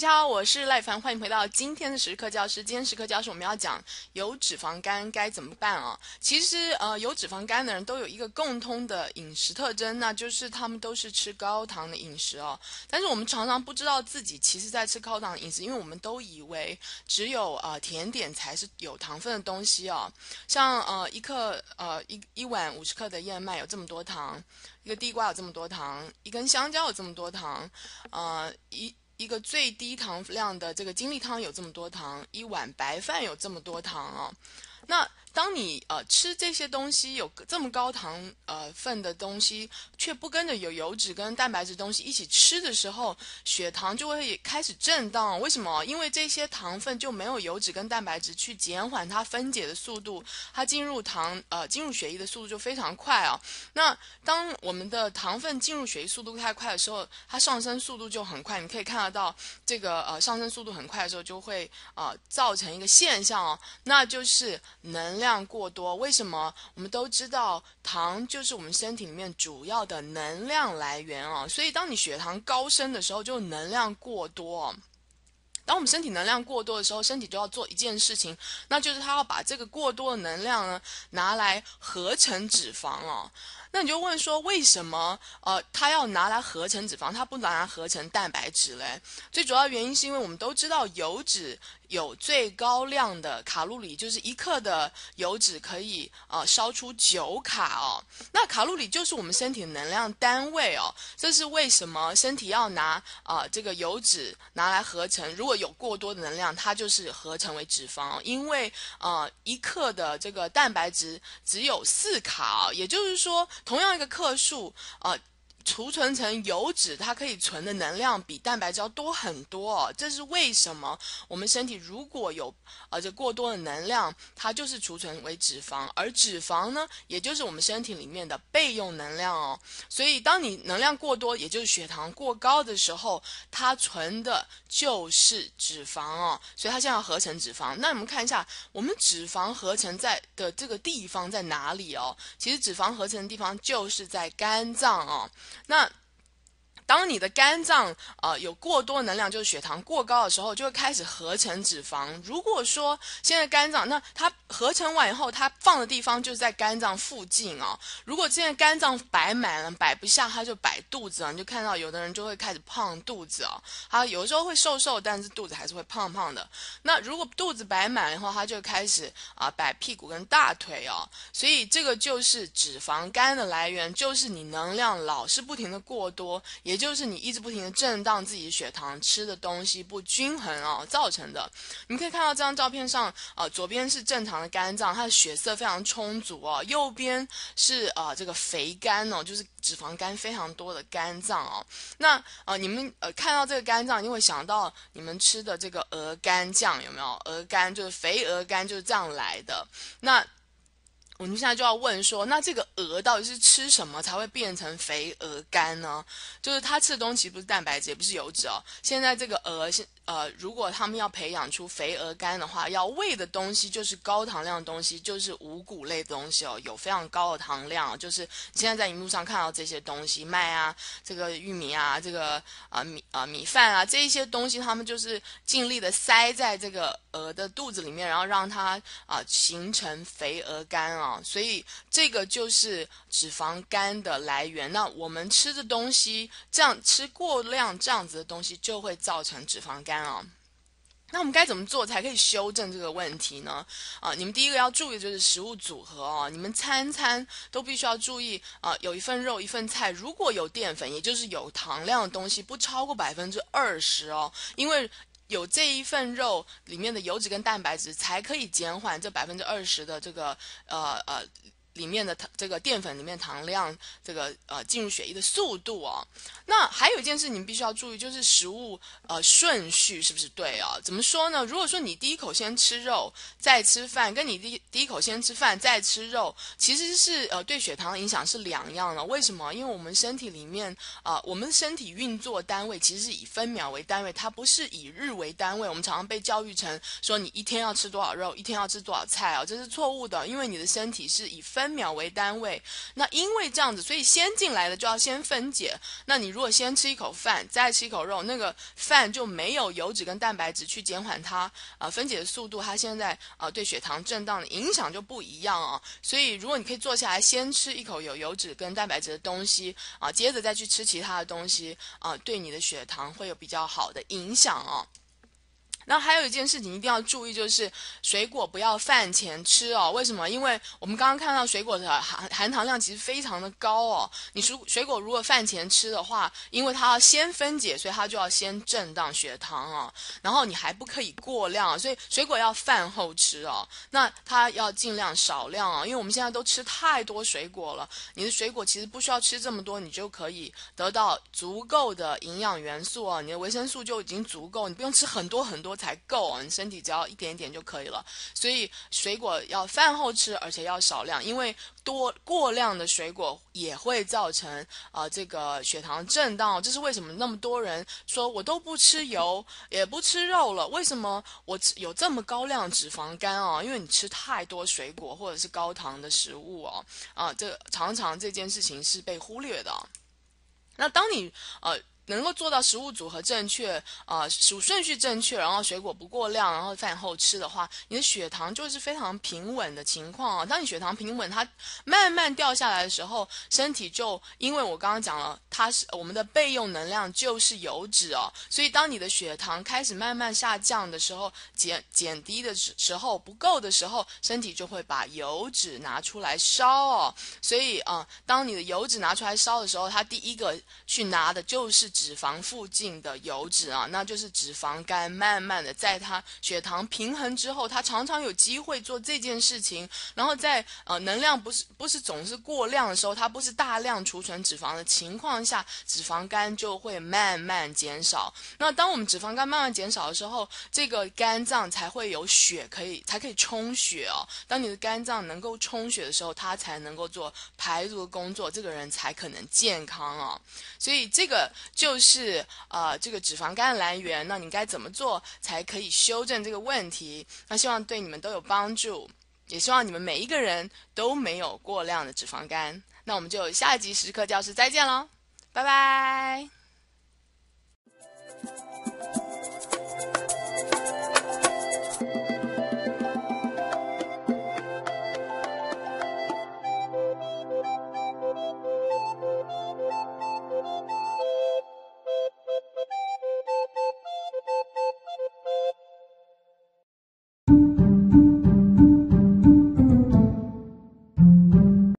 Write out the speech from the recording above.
大家好，我是赖凡，欢迎回到今天的时刻教师。今天时刻教师我们要讲有脂肪肝该怎么办啊？其实呃，有脂肪肝的人都有一个共通的饮食特征，那就是他们都是吃高糖的饮食哦。但是我们常常不知道自己其实在吃高糖饮食，因为我们都以为只有呃甜点才是有糖分的东西哦。像呃一克呃一一碗五十克的燕麦有这么多糖，一个地瓜有这么多糖，一根香蕉有这么多糖，呃一。一个最低糖量的这个精力汤有这么多糖，一碗白饭有这么多糖啊，那。当你呃吃这些东西有这么高糖呃份的东西，却不跟着有油脂跟蛋白质东西一起吃的时候，血糖就会开始震荡。为什么？因为这些糖分就没有油脂跟蛋白质去减缓它分解的速度，它进入糖呃进入血液的速度就非常快啊。那当我们的糖分进入血液速度太快的时候，它上升速度就很快。你可以看得到这个呃上升速度很快的时候，就会呃造成一个现象哦，那就是能。量过多，为什么？我们都知道糖就是我们身体里面主要的能量来源啊，所以当你血糖高升的时候，就能量过多。当我们身体能量过多的时候，身体就要做一件事情，那就是它要把这个过多的能量呢拿来合成脂肪哦。那你就问说，为什么呃，它要拿来合成脂肪，它不拿来合成蛋白质嘞？最主要原因是因为我们都知道油脂有最高量的卡路里，就是一克的油脂可以呃烧出九卡哦。那卡路里就是我们身体的能量单位哦。这是为什么身体要拿啊这个油脂拿来合成？如果有过多的能量，它就是合成为脂肪，因为呃一克的这个蛋白质只有四卡，哦也就是说。同样一个克数，啊。储存成油脂，它可以存的能量比蛋白质要多很多哦。这是为什么？我们身体如果有呃这过多的能量，它就是储存为脂肪，而脂肪呢，也就是我们身体里面的备用能量哦。所以，当你能量过多，也就是血糖过高的时候，它存的就是脂肪哦。所以它现在要合成脂肪。那我们看一下，我们脂肪合成在的这个地方在哪里哦？其实脂肪合成的地方就是在肝脏哦。那。当你的肝脏呃有过多能量，就是血糖过高的时候，就会开始合成脂肪。如果说现在肝脏，那它合成完以后，它放的地方就是在肝脏附近哦。如果现在肝脏摆满了，摆不下，它就摆肚子啊。你就看到有的人就会开始胖肚子哦。他有时候会瘦瘦，但是肚子还是会胖胖的。那如果肚子摆满了以后，他就开始啊摆屁股跟大腿哦。所以这个就是脂肪肝的来源，就是你能量老是不停的过多，也。就是你一直不停的震荡自己的血糖，吃的东西不均衡哦造成的。你可以看到这张照片上，呃，左边是正常的肝脏，它的血色非常充足哦；右边是呃这个肥肝哦，就是脂肪肝非常多的肝脏哦。那呃你们呃看到这个肝脏，你会想到你们吃的这个鹅肝酱有没有？鹅肝就是肥鹅肝就是这样来的。那我们现在就要问说，那这个鹅到底是吃什么才会变成肥鹅肝呢？就是它吃的东西不是蛋白质，也不是油脂哦。现在这个鹅现呃，如果他们要培养出肥鹅肝的话，要喂的东西就是高糖量的东西，就是五谷类的东西哦，有非常高的糖量。就是现在在荧幕上看到这些东西，麦啊，这个玉米啊，这个啊米啊米饭啊，这一些东西，他们就是尽力的塞在这个鹅的肚子里面，然后让它啊形成肥鹅肝啊。所以这个就是脂肪肝的来源。那我们吃的东西，这样吃过量这样子的东西，就会造成脂肪肝。啊，那我们该怎么做才可以修正这个问题呢？啊，你们第一个要注意的就是食物组合哦，你们餐餐都必须要注意啊，有一份肉，一份菜，如果有淀粉，也就是有糖量的东西，不超过百分之二十哦，因为有这一份肉里面的油脂跟蛋白质，才可以减缓这百分之二十的这个呃呃。里面的糖，这个淀粉里面糖量，这个呃进入血液的速度哦。那还有一件事，你们必须要注意，就是食物呃顺序是不是对啊？怎么说呢？如果说你第一口先吃肉，再吃饭，跟你第第一口先吃饭再吃肉，其实是呃对血糖的影响是两样的。为什么？因为我们身体里面啊，我们身体运作单位其实是以分秒为单位，它不是以日为单位。我们常常被教育成说你一天要吃多少肉，一天要吃多少菜啊，这是错误的。因为你的身体是以分分秒为单位。那因为这样子，所以先进来的就要先分解。那你如果先吃一口饭，再吃一口肉，那个饭就没有油脂跟蛋白质去减缓它啊分解的速度，它现在啊对血糖震荡的影响就不一样啊。所以如果你可以坐下来先吃一口有油脂跟蛋白质的东西啊，接着再去吃其他的东西啊，对你的血糖会有比较好的影响哦。然后还有一件事情一定要注意，就是水果不要饭前吃哦。为什么？因为我们刚刚看到水果的含含糖量其实非常的高哦。你水水果如果饭前吃的话，因为它要先分解，所以它就要先震荡血糖哦。然后你还不可以过量，所以水果要饭后吃哦。那它要尽量少量哦，因为我们现在都吃太多水果了。你的水果其实不需要吃这么多，你就可以得到足够的营养元素哦。你的维生素就已经足够，你不用吃很多很多。才够啊！你身体只要一点点就可以了。所以水果要饭后吃，而且要少量，因为多过量的水果也会造成啊这个血糖震荡。这是为什么那么多人说我都不吃油，也不吃肉了？为什么我有这么高量脂肪肝啊？因为你吃太多水果或者是高糖的食物哦。啊，这常常这件事情是被忽略的。那当你呃。能够做到食物组合正确，啊，食顺序正确，然后水果不过量，然后饭后吃的话，你的血糖就是非常平稳的情况啊。当你血糖平稳，它慢慢掉下来的时候，身体就因为我刚刚讲了，它是我们的备用能量就是油脂哦，所以当你的血糖开始慢慢下降的时候，减减低的时时候不够的时候，身体就会把油脂拿出来烧哦。所以啊，当你的油脂拿出来烧的时候，它第一个去拿的就是。脂肪附近的油脂啊，那就是脂肪肝。慢慢的，在它血糖平衡之后，它常常有机会做这件事情。然后在呃能量不是不是总是过量的时候，它不是大量储存脂肪的情况下，脂肪肝就会慢慢减少。那当我们脂肪肝慢慢减少的时候，这个肝脏才会有血可以才可以充血哦。当你的肝脏能够充血的时候，它才能够做排毒的工作，这个人才可能健康哦。所以这个就。是啊，这个脂肪肝的来源，那你该怎么做才可以修正这个问题？那希望对你们都有帮助，也希望你们每一个人都没有过量的脂肪肝。那我们就下一集时刻教室再见喽，拜拜。